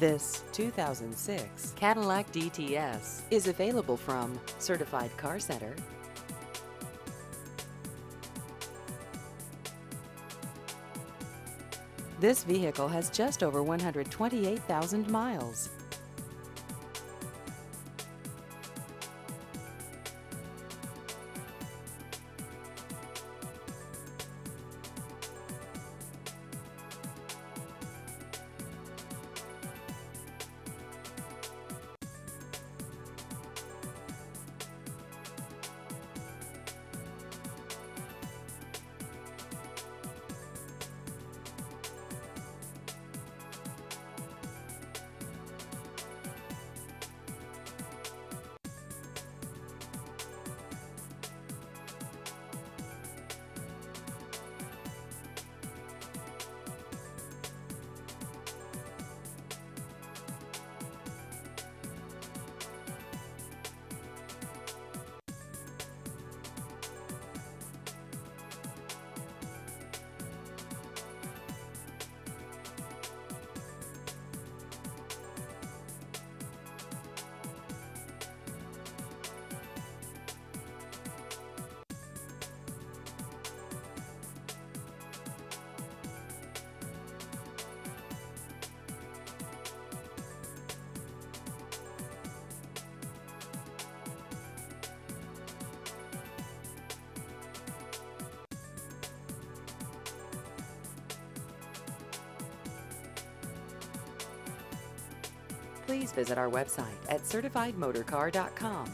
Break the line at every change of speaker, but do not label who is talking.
This 2006 Cadillac DTS is available from Certified Car Center. This vehicle has just over 128,000 miles. Please visit our website at certifiedmotorcar.com.